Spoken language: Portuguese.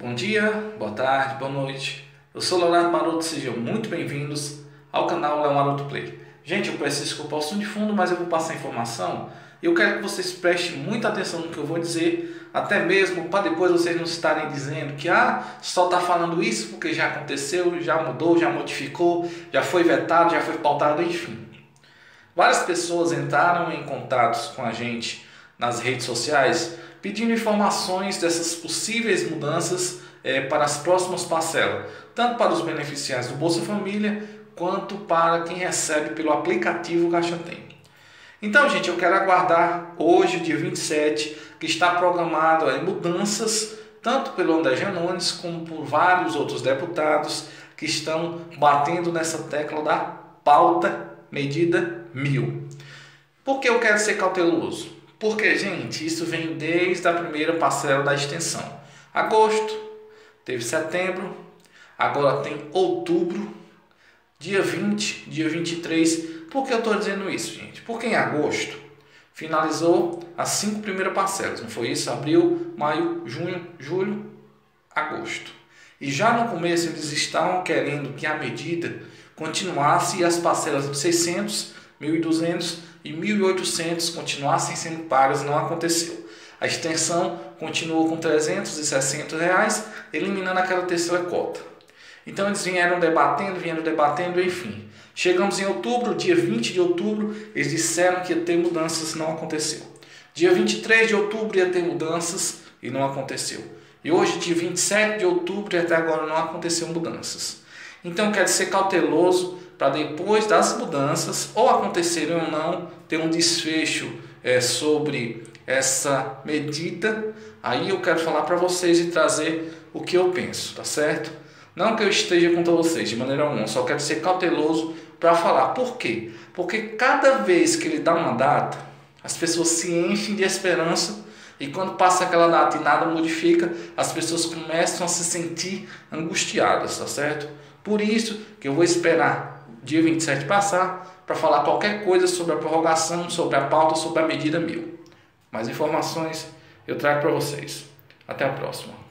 Bom dia, boa tarde, boa noite. Eu sou Leonardo Maroto, sejam muito bem-vindos ao canal Leão Maroto Play. Gente, eu peço desculpa ao som de fundo, mas eu vou passar informação e eu quero que vocês prestem muita atenção no que eu vou dizer, até mesmo para depois vocês não estarem dizendo que ah, só está falando isso porque já aconteceu, já mudou, já modificou, já foi vetado, já foi pautado, enfim. Várias pessoas entraram em contatos com a gente nas redes sociais pedindo informações dessas possíveis mudanças é, para as próximas parcelas, tanto para os beneficiários do Bolsa Família quanto para quem recebe pelo aplicativo Caixa Tem. Então, gente, eu quero aguardar hoje, dia 27, que está programado aí mudanças tanto pelo André Janones como por vários outros deputados que estão batendo nessa tecla da pauta medida mil. Por que eu quero ser cauteloso? Porque, gente, isso vem desde a primeira parcela da extensão. Agosto, teve setembro, agora tem outubro, dia 20, dia 23. Por que eu estou dizendo isso, gente? Porque em agosto finalizou as cinco primeiras parcelas, não foi isso? Abril, maio, junho, julho, agosto. E já no começo eles estavam querendo que a medida continuasse e as parcelas de 600, 1.200 e 1.800 continuassem sendo pagas, não aconteceu. A extensão continuou com 360 reais, eliminando aquela terceira cota. Então eles vieram debatendo, vieram debatendo, enfim. Chegamos em outubro, dia 20 de outubro, eles disseram que ia ter mudanças, não aconteceu. Dia 23 de outubro ia ter mudanças e não aconteceu. E hoje, dia 27 de outubro, até agora não aconteceu mudanças. Então quero ser cauteloso para depois das mudanças, ou acontecerem ou não, ter um desfecho é, sobre essa medida. Aí eu quero falar para vocês e trazer o que eu penso, tá certo? Não que eu esteja contra vocês de maneira alguma, só quero ser cauteloso para falar. Por quê? Porque cada vez que ele dá uma data, as pessoas se enchem de esperança e quando passa aquela data e nada modifica, as pessoas começam a se sentir angustiadas, tá certo? Por isso que eu vou esperar dia 27 passar, para falar qualquer coisa sobre a prorrogação, sobre a pauta, sobre a medida mil. Mais informações eu trago para vocês. Até a próxima.